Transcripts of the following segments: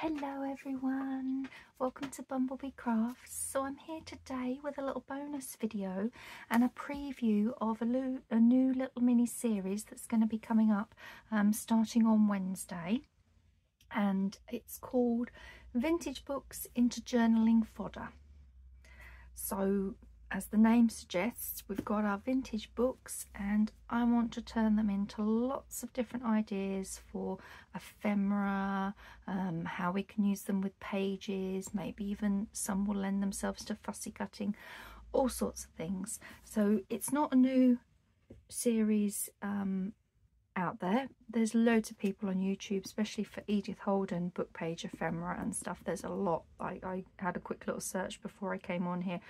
Hello everyone, welcome to Bumblebee Crafts. So I'm here today with a little bonus video and a preview of a, a new little mini series that's going to be coming up um, starting on Wednesday and it's called Vintage Books into Journaling Fodder. So as the name suggests, we've got our vintage books and I want to turn them into lots of different ideas for ephemera, um, how we can use them with pages, maybe even some will lend themselves to fussy cutting, all sorts of things. So it's not a new series um, out there. There's loads of people on YouTube, especially for Edith Holden book page ephemera and stuff. There's a lot. I, I had a quick little search before I came on here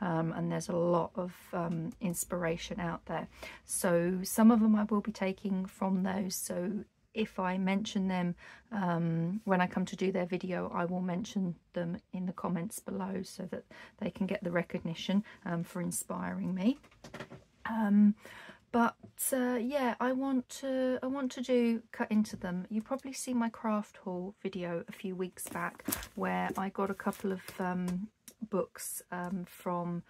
um, and there's a lot of um, inspiration out there. So some of them I will be taking from those. So if I mention them um, when I come to do their video, I will mention them in the comments below so that they can get the recognition um, for inspiring me. But uh, yeah I want to I want to do cut into them. You probably see my craft haul video a few weeks back where I got a couple of um, books um, from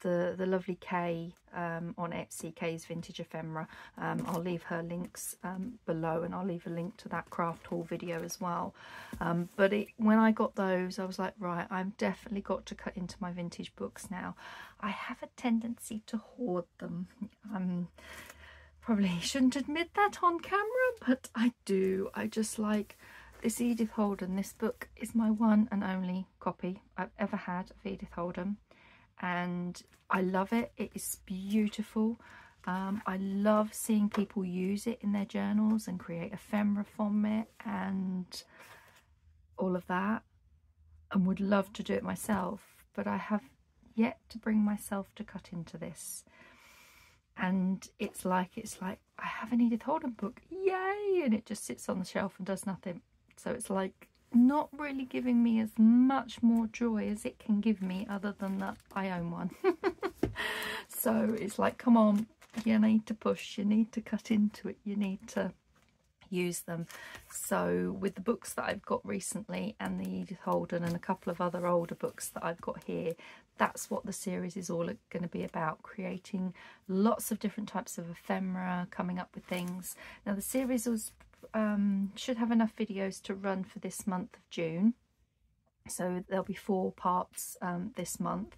the the lovely Kay um, on Etsy, Kay's Vintage Ephemera. Um, I'll leave her links um, below and I'll leave a link to that craft haul video as well. Um, but it, when I got those, I was like, right, I've definitely got to cut into my vintage books now. I have a tendency to hoard them. Um, probably shouldn't admit that on camera, but I do. I just like this Edith Holden. This book is my one and only copy I've ever had of Edith Holden and I love it. It is beautiful. Um, I love seeing people use it in their journals and create ephemera from it and all of that and would love to do it myself but I have yet to bring myself to cut into this and it's like it's like I have an Edith Holden book yay and it just sits on the shelf and does nothing so it's like not really giving me as much more joy as it can give me other than that I own one. so it's like, come on, you need to push, you need to cut into it, you need to use them. So with the books that I've got recently and the Edith Holden and a couple of other older books that I've got here, that's what the series is all going to be about, creating lots of different types of ephemera, coming up with things. Now the series was um, should have enough videos to run for this month of June. So there'll be four parts um, this month.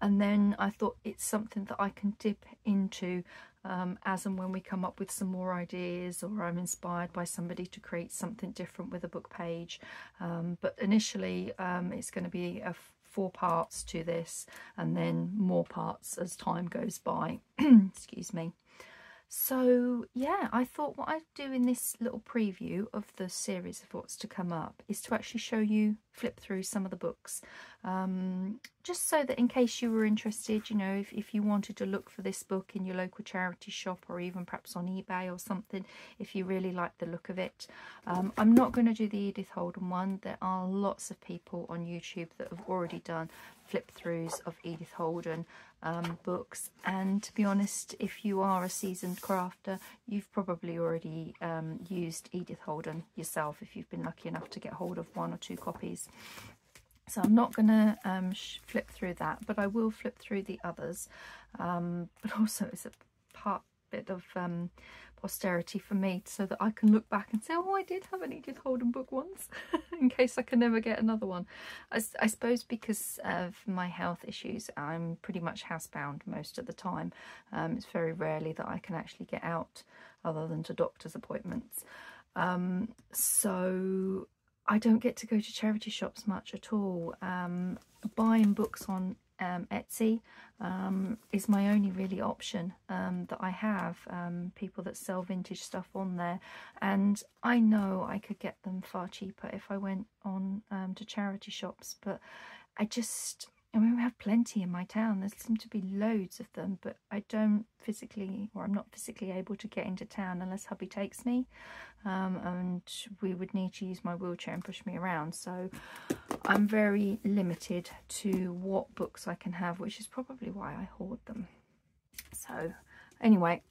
And then I thought it's something that I can dip into um, as and when we come up with some more ideas or I'm inspired by somebody to create something different with a book page. Um, but initially um, it's going to be a four parts to this and then more parts as time goes by. Excuse me. So yeah, I thought what I'd do in this little preview of the series of what's to come up is to actually show you, flip through some of the books, um, just so that in case you were interested, you know, if, if you wanted to look for this book in your local charity shop or even perhaps on eBay or something, if you really like the look of it. Um, I'm not going to do the Edith Holden one. There are lots of people on YouTube that have already done flip throughs of Edith Holden um, books. And to be honest if you are a seasoned crafter you've probably already um, used Edith Holden yourself if you've been lucky enough to get hold of one or two copies. So I'm not going to um, flip through that but I will flip through the others. Um, but also it's a part bit of um, posterity for me so that I can look back and say, oh, I did have an Edith Holden book once in case I can never get another one. I, I, suppose because of my health issues, I'm pretty much housebound most of the time. Um, it's very rarely that I can actually get out other than to doctor's appointments. Um, so I don't get to go to charity shops much at all. Um, buying books on um, Etsy um, is my only really option um, that I have. Um, people that sell vintage stuff on there, and I know I could get them far cheaper if I went on um, to charity shops, but I just I mean, we have plenty in my town. There seem to be loads of them, but I don't physically, or I'm not physically able to get into town unless hubby takes me. Um, and we would need to use my wheelchair and push me around. So I'm very limited to what books I can have, which is probably why I hoard them. So anyway,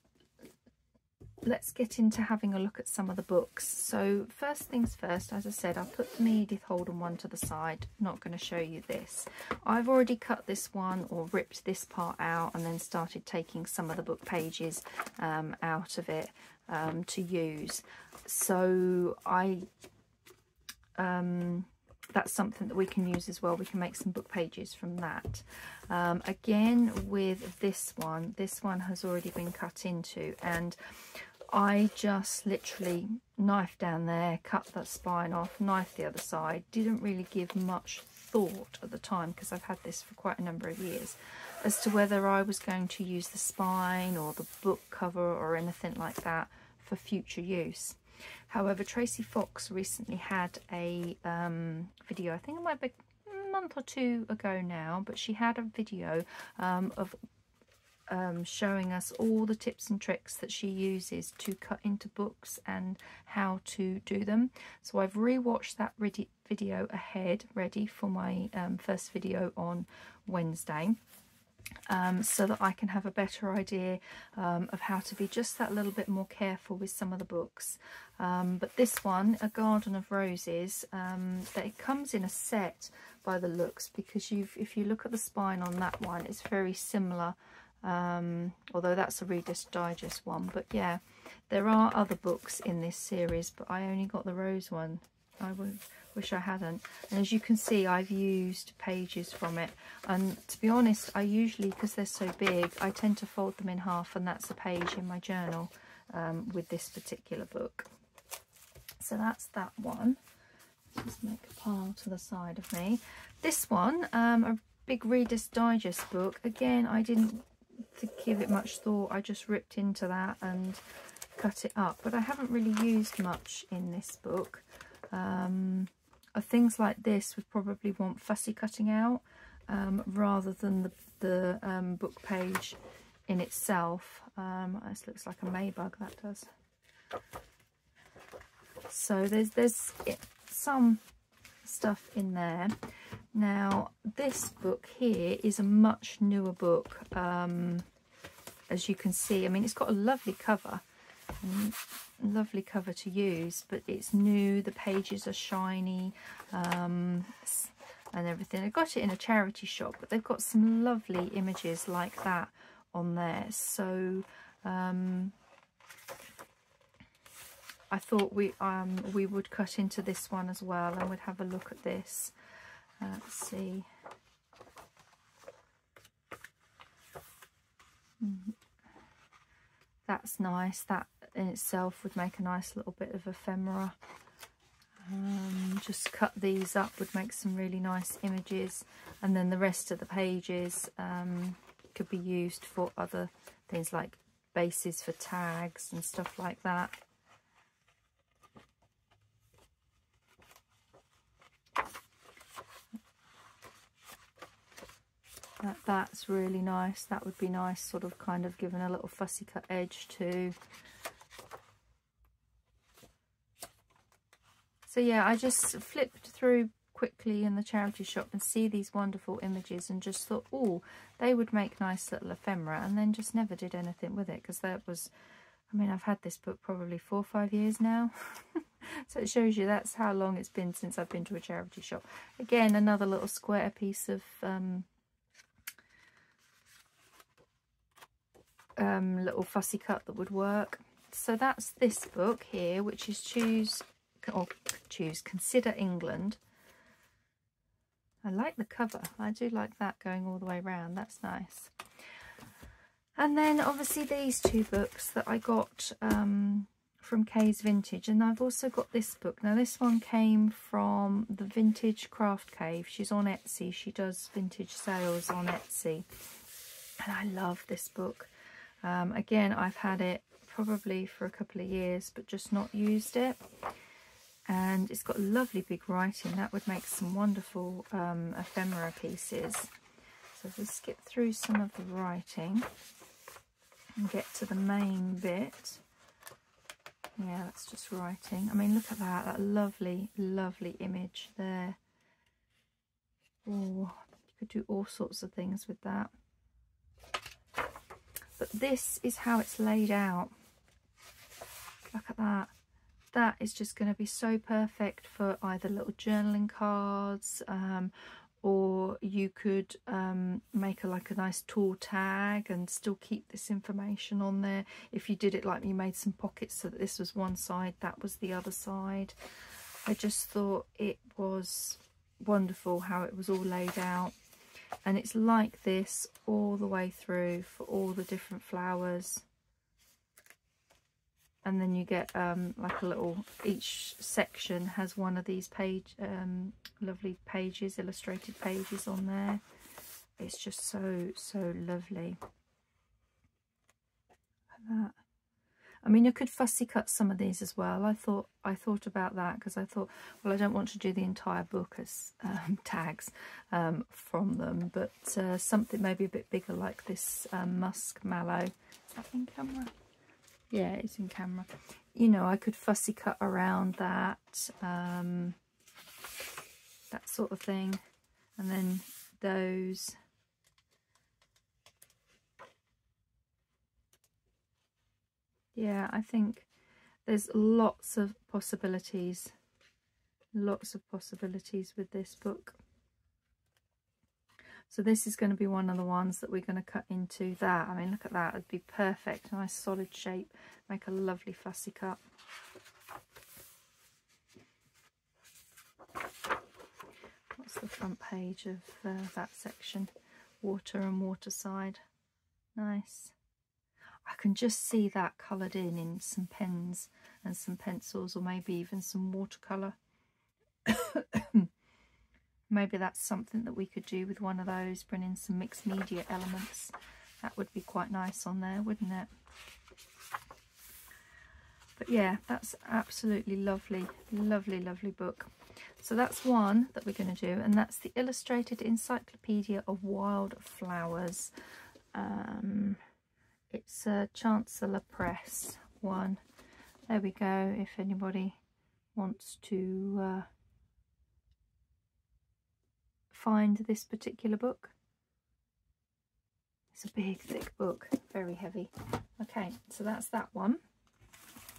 let's get into having a look at some of the books. So first things first, as I said, I put the Edith Holden one to the side. Not going to show you this. I've already cut this one or ripped this part out and then started taking some of the book pages um, out of it um, to use. So I um, that's something that we can use as well. We can make some book pages from that. Um, again, with this one, this one has already been cut into and I just literally knifed down there, cut that spine off, knifed the other side. Didn't really give much thought at the time because I've had this for quite a number of years as to whether I was going to use the spine or the book cover or anything like that for future use. However, Tracy Fox recently had a um, video, I think it might be a month or two ago now, but she had a video um, of um, showing us all the tips and tricks that she uses to cut into books and how to do them. So I've rewatched that video ahead, ready for my um, first video on Wednesday. Um, so that I can have a better idea um, of how to be just that little bit more careful with some of the books. Um, but this one, A Garden of Roses, um, that it comes in a set by the looks because you've, if you look at the spine on that one, it's very similar um, although that's a Reader's Digest one. But yeah, there are other books in this series, but I only got the rose one. I wish I hadn't. And as you can see, I've used pages from it. And to be honest, I usually, because they're so big, I tend to fold them in half and that's a page in my journal um, with this particular book. So that's that one. Just make a pile to the side of me. This one, um, a big Reader's Digest book. Again, I didn't to give it much thought. I just ripped into that and cut it up. But I haven't really used much in this book. Um, things like this would probably want fussy cutting out um, rather than the, the um, book page in itself. Um, this looks like a Maybug, that does. So there's there's some stuff in there. Now, this book here is a much newer book, um, as you can see. I mean, it's got a lovely cover, lovely cover to use, but it's new. The pages are shiny um, and everything. I got it in a charity shop, but they've got some lovely images like that on there. So, um, I thought we um, we would cut into this one as well and we'd have a look at this. Let's see. Mm. That's nice. That in itself would make a nice little bit of ephemera. Um, just cut these up would make some really nice images and then the rest of the pages um, could be used for other things like bases for tags and stuff like that. That, that's really nice. That would be nice, sort of kind of giving a little fussy cut edge too. So yeah, I just flipped through quickly in the charity shop and see these wonderful images and just thought, oh, they would make nice little ephemera and then just never did anything with it because that was, I mean, I've had this book probably four or five years now. so it shows you that's how long it's been since I've been to a charity shop. Again, another little square piece of um, um, little fussy cut that would work. So that's this book here, which is Choose, or Choose, Consider England. I like the cover. I do like that going all the way around. That's nice. And then obviously these two books that I got um, from Kay's Vintage. And I've also got this book. Now this one came from the Vintage Craft Cave. She's on Etsy. She does vintage sales on Etsy. And I love this book. Um, again, I've had it probably for a couple of years, but just not used it. And it's got lovely big writing. That would make some wonderful um, ephemera pieces. So if we skip through some of the writing and get to the main bit. Yeah, that's just writing. I mean, look at that. That lovely, lovely image there. Oh, you could do all sorts of things with that but this is how it's laid out. Look at that. That is just going to be so perfect for either little journaling cards um, or you could um, make a like a nice tool tag and still keep this information on there. If you did it like you made some pockets so that this was one side that was the other side. I just thought it was wonderful how it was all laid out and it's like this all the way through for all the different flowers. And then you get um, like a little each section has one of these page um, lovely pages illustrated pages on there. It's just so so lovely. That I mean I could fussy cut some of these as well. I thought I thought about that because I thought well I don't want to do the entire book as um, tags um, from them but uh, something maybe a bit bigger like this um, musk mallow. Is that in camera? Yeah it's in camera. You know I could fussy cut around that um, that sort of thing. And then those yeah I think there's lots of possibilities lots of possibilities with this book so this is going to be one of the ones that we're going to cut into that. I mean, look at that. It'd be perfect. Nice solid shape. Make a lovely fussy cut. What's the front page of uh, that section? Water and waterside. Nice. I can just see that coloured in in some pens and some pencils or maybe even some watercolour. Maybe that's something that we could do with one of those, bring in some mixed media elements. That would be quite nice on there, wouldn't it? But yeah, that's absolutely lovely, lovely, lovely book. So that's one that we're going to do, and that's the Illustrated Encyclopedia of Wild Flowers. Um, it's a Chancellor Press one. There we go, if anybody wants to uh, find this particular book. It's a big, thick book, very heavy. Okay, so that's that one.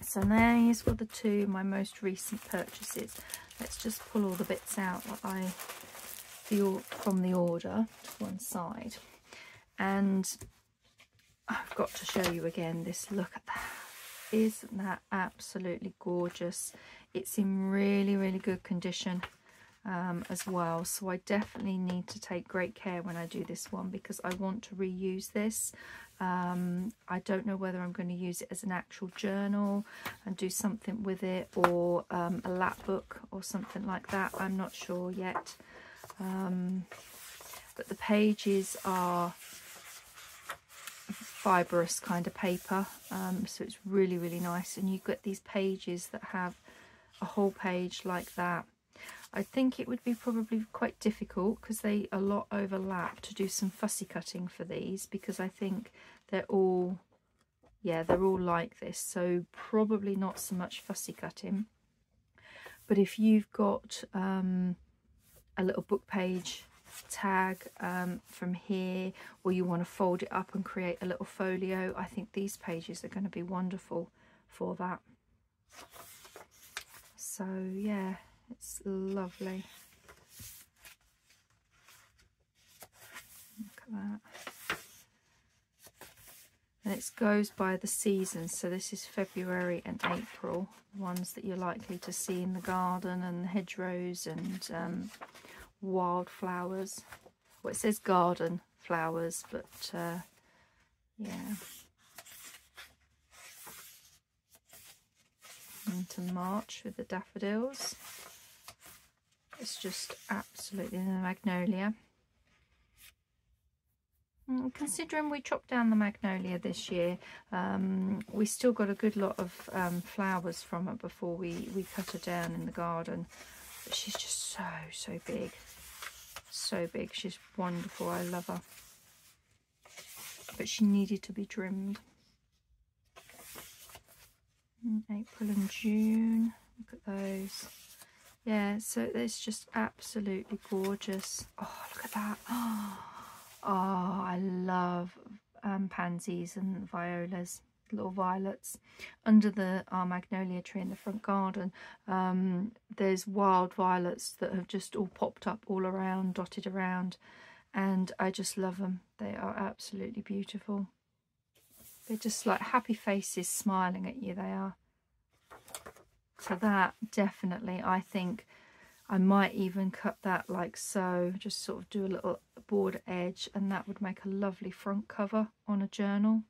So these were the two my most recent purchases. Let's just pull all the bits out that I the from the order to one side. And I've got to show you again this. Look at that. Isn't that absolutely gorgeous? It's in really, really good condition um, as well. So I definitely need to take great care when I do this one because I want to reuse this. Um, I don't know whether I'm going to use it as an actual journal and do something with it or um, a lap book or something like that. I'm not sure yet. Um, but the pages are fibrous kind of paper um, so it's really really nice and you get these pages that have a whole page like that I think it would be probably quite difficult because they a lot overlap to do some fussy cutting for these because I think they're all, yeah, they're all like this. So probably not so much fussy cutting. But if you've got um, a little book page tag um, from here or you want to fold it up and create a little folio, I think these pages are going to be wonderful for that. So yeah, it's lovely. Look at that. And it goes by the seasons. So this is February and April, ones that you're likely to see in the garden and the hedgerows and um, wildflowers. Well, it says garden flowers, but uh, yeah. Into March with the daffodils. It's just absolutely the magnolia. Mm, considering we chopped down the magnolia this year, um, we still got a good lot of um, flowers from it before we, we cut her down in the garden. But she's just so, so big. So big. She's wonderful. I love her. But she needed to be trimmed. Mm, April and June. Look at those yeah so it's just absolutely gorgeous oh look at that oh i love um, pansies and violas little violets under the our magnolia tree in the front garden. Um, there's wild violets that have just all popped up all around dotted around and I just love them they are absolutely beautiful. They're just like happy faces smiling at you they are. So that definitely I think I might even cut that like so just sort of do a little border edge and that would make a lovely front cover on a journal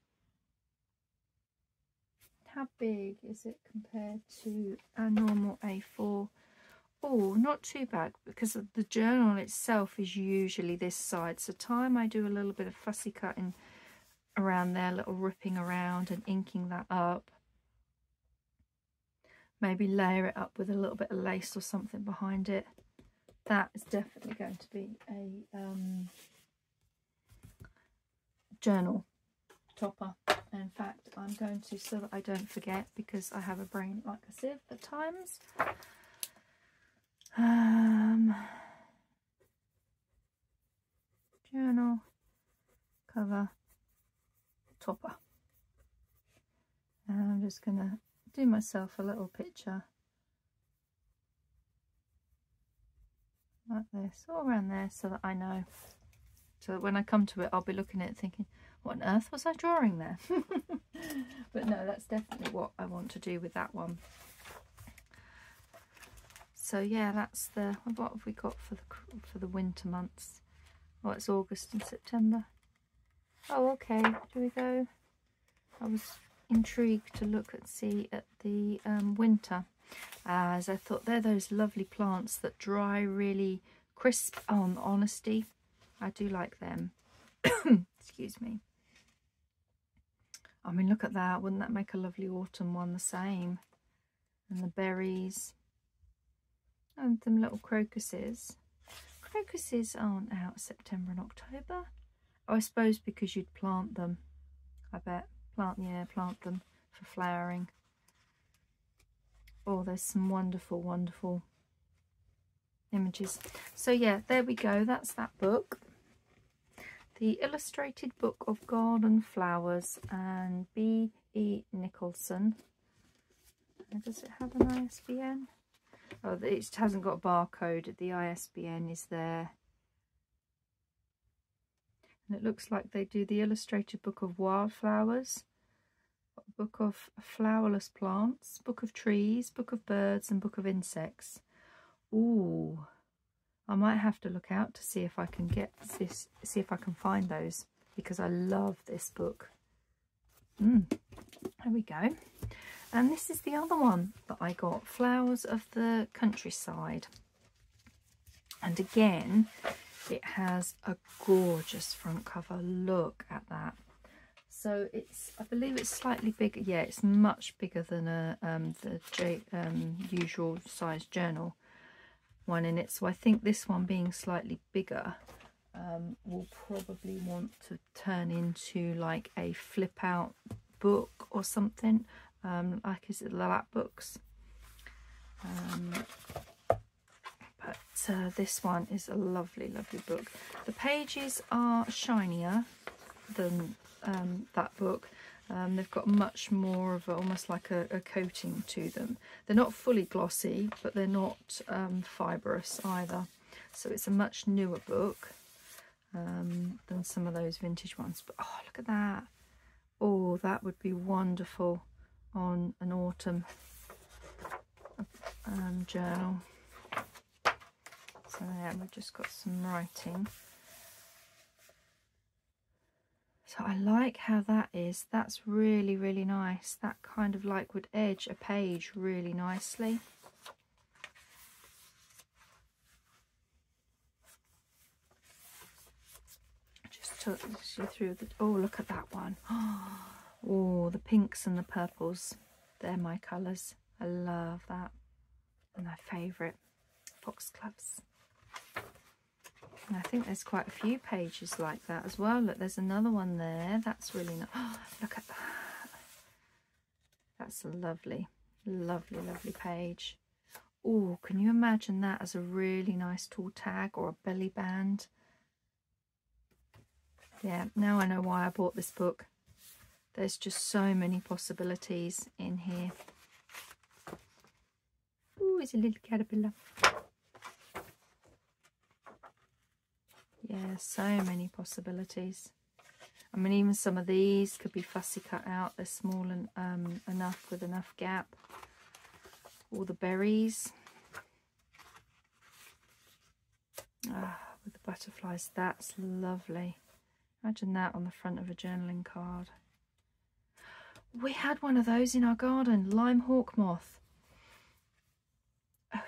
how big is it compared to a normal A4? Oh, not too bad because the journal itself is usually this side. So time I do a little bit of fussy cutting around there, little ripping around and inking that up. Maybe layer it up with a little bit of lace or something behind it. That is definitely going to be a um, journal topper. In fact, I'm going to, so that I don't forget, because I have a brain like a sieve at times. Um, journal, cover, topper. And I'm just going to do myself a little picture like this all around there so that I know so that when I come to it I'll be looking at it thinking what on earth was I drawing there? but no, that's definitely what I want to do with that one. So yeah, that's the, what have we got for the, for the winter months? Oh, it's August and September. Oh, okay, do we go? I was intrigued to look and see at the um, winter as I thought they're those lovely plants that dry really crisp on honesty. I do like them. Excuse me. I mean, look at that. Wouldn't that make a lovely autumn one the same? And the berries. And them little crocuses. Crocuses aren't out September and October. Oh, I suppose because you'd plant them. I bet. Plant, yeah, plant them for flowering. Oh, there's some wonderful, wonderful images. So yeah, there we go. That's that book. The Illustrated Book of Garden Flowers and B. E. Nicholson. Uh, does it have an ISBN? Oh, it hasn't got a barcode. The ISBN is there. And it looks like they do the Illustrated Book of Wildflowers, Book of Flowerless Plants, Book of Trees, Book of Birds and Book of Insects. Ooh, I might have to look out to see if I can get this, see if I can find those because I love this book. Mm, there we go. And this is the other one that I got, Flowers of the Countryside. And again, it has a gorgeous front cover. Look at that. So it's, I believe it's slightly bigger. Yeah, it's much bigger than a um, the um, usual size journal one in it. So I think this one being slightly bigger um, will probably want to turn into like a flip out book or something. Um, like is it the lap books? Um, but uh, this one is a lovely, lovely book. The pages are shinier than um, that book um, they've got much more of a, almost like a, a, coating to them. They're not fully glossy, but they're not um, fibrous either. So it's a much newer book um, than some of those vintage ones. But oh, look at that. Oh, that would be wonderful on an autumn um, journal. So yeah, we've just got some writing. So I like how that is. That's really, really nice. That kind of like would edge a page really nicely. Just took you through the... Oh, look at that one. Oh, the pinks and the purples. They're my colours. I love that. And my favourite. fox Foxgloves. I think there's quite a few pages like that as well. Look, there's another one there. That's really nice. Oh, look at that. That's a lovely, lovely, lovely page. Oh, can you imagine that as a really nice tall tag or a belly band? Yeah, now I know why I bought this book. there's just so many possibilities in here. Oh, it's a little caterpillar. Yeah, so many possibilities. I mean, even some of these could be fussy cut out. They're small and um, enough with enough gap. All the berries. Ah, with the butterflies, that's lovely. Imagine that on the front of a journaling card. We had one of those in our garden, lime hawk moth.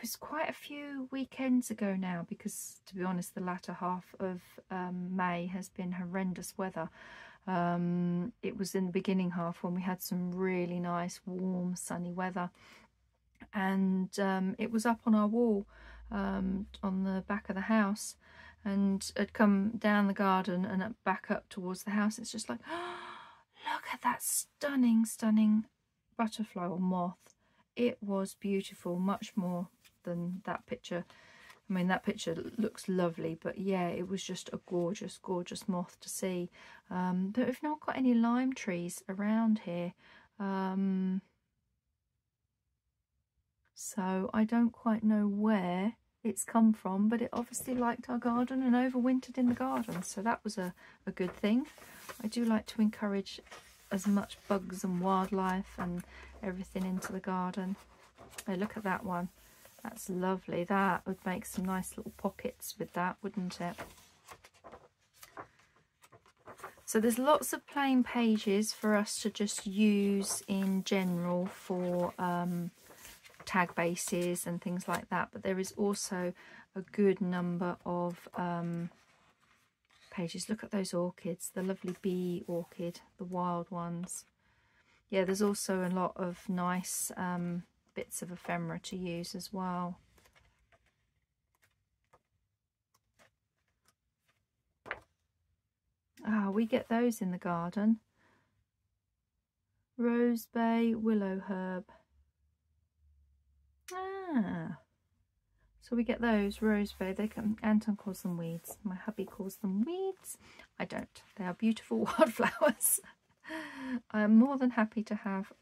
Was quite a few weekends ago now because, to be honest, the latter half of um, May has been horrendous weather. Um, it was in the beginning half when we had some really nice, warm, sunny weather. And um, it was up on our wall um, on the back of the house and had come down the garden and back up towards the house. It's just like, look at that stunning, stunning butterfly or moth. It was beautiful, much more than that picture. I mean, that picture looks lovely, but yeah, it was just a gorgeous, gorgeous moth to see. Um, but we've not got any lime trees around here. Um, so I don't quite know where it's come from, but it obviously liked our garden and overwintered in the garden. So that was a, a good thing. I do like to encourage as much bugs and wildlife and everything into the garden. Look at that one. That's lovely. That would make some nice little pockets with that, wouldn't it? So there's lots of plain pages for us to just use in general for um, tag bases and things like that. But there is also a good number of um, pages. Look at those orchids, the lovely bee orchid, the wild ones. Yeah, there's also a lot of nice um, bits of ephemera to use as well. Ah, we get those in the garden. Rose bay, willow herb. Ah, so we get those rose bay. They can, Anton calls them weeds. My hubby calls them weeds. I don't. They are beautiful wildflowers. I'm more than happy to have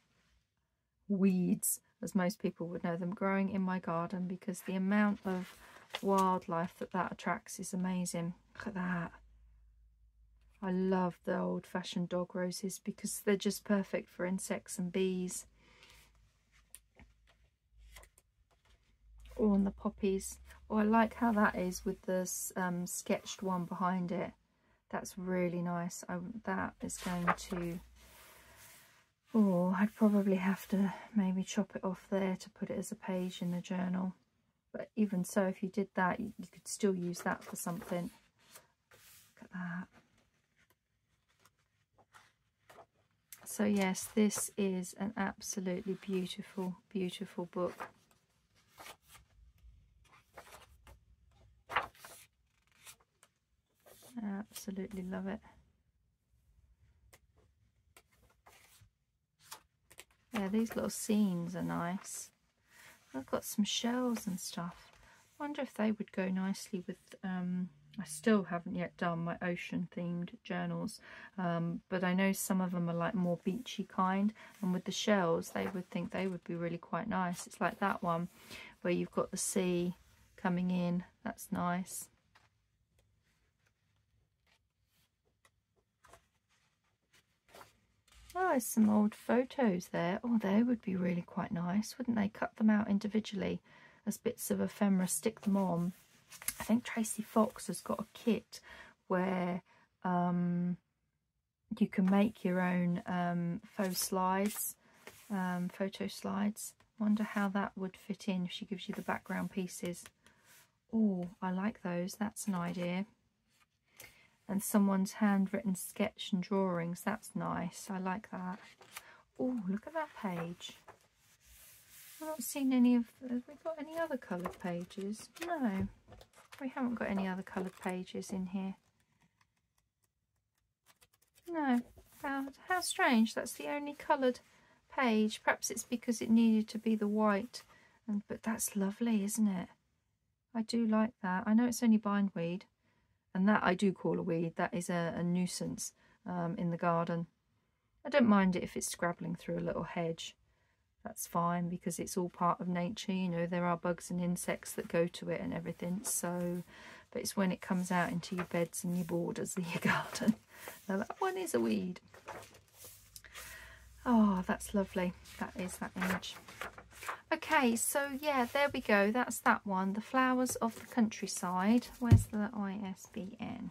weeds, as most people would know them, growing in my garden because the amount of wildlife that that attracts is amazing. Look at that. I love the old-fashioned dog roses because they're just perfect for insects and bees. Oh, and the poppies. Oh, I like how that is with this um, sketched one behind it. That's really nice. I, that is going to... Oh, I'd probably have to maybe chop it off there to put it as a page in the journal. But even so, if you did that, you, you could still use that for something. Look at that. So yes, this is an absolutely beautiful, beautiful book. Absolutely love it. Yeah, these little scenes are nice. I've got some shells and stuff. wonder if they would go nicely with... Um, I still haven't yet done my ocean themed journals um, but I know some of them are like more beachy kind and with the shells they would think they would be really quite nice. It's like that one where you've got the sea coming in. That's nice. Oh, there's some old photos there. Oh, they would be really quite nice, wouldn't they? Cut them out individually as bits of ephemera, stick them on. I think Tracy Fox has got a kit where um, you can make your own um, faux slides, um, photo slides. Wonder how that would fit in if she gives you the background pieces. Oh, I like those. That's an idea and someone's handwritten sketch and drawings. That's nice. I like that. Oh, look at that page. I've not seen any of... Have we got any other coloured pages? No, we haven't got any other coloured pages in here. No. How, how strange. That's the only coloured page. Perhaps it's because it needed to be the white. And, but that's lovely, isn't it? I do like that. I know it's only bindweed and that I do call a weed. That is a, a nuisance um, in the garden. I don't mind it if it's scrabbling through a little hedge. That's fine because it's all part of nature. You know, there are bugs and insects that go to it and everything. So, but it's when it comes out into your beds and your borders of your garden. Now that one is a weed. Oh, that's lovely. That is that image. Okay, so yeah, there we go. That's that one. The Flowers of the Countryside. Where's the ISBN?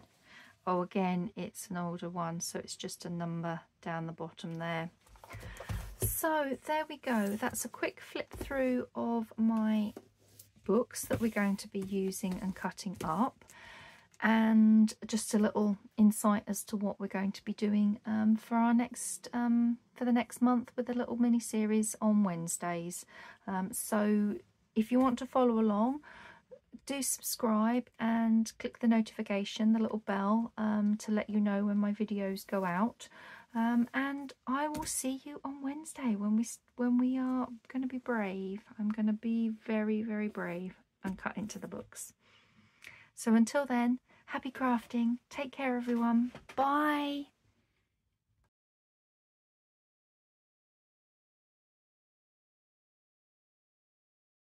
Oh, again, it's an older one, so it's just a number down the bottom there. So there we go. That's a quick flip through of my books that we're going to be using and cutting up and just a little insight as to what we're going to be doing um, for our next um, for the next month with a little mini series on Wednesdays. Um, so if you want to follow along do subscribe and click the notification the little bell um, to let you know when my videos go out. Um, and I will see you on Wednesday when we when we are going to be brave. I'm going to be very very brave and cut into the books. So until then Happy crafting. Take care, everyone. Bye.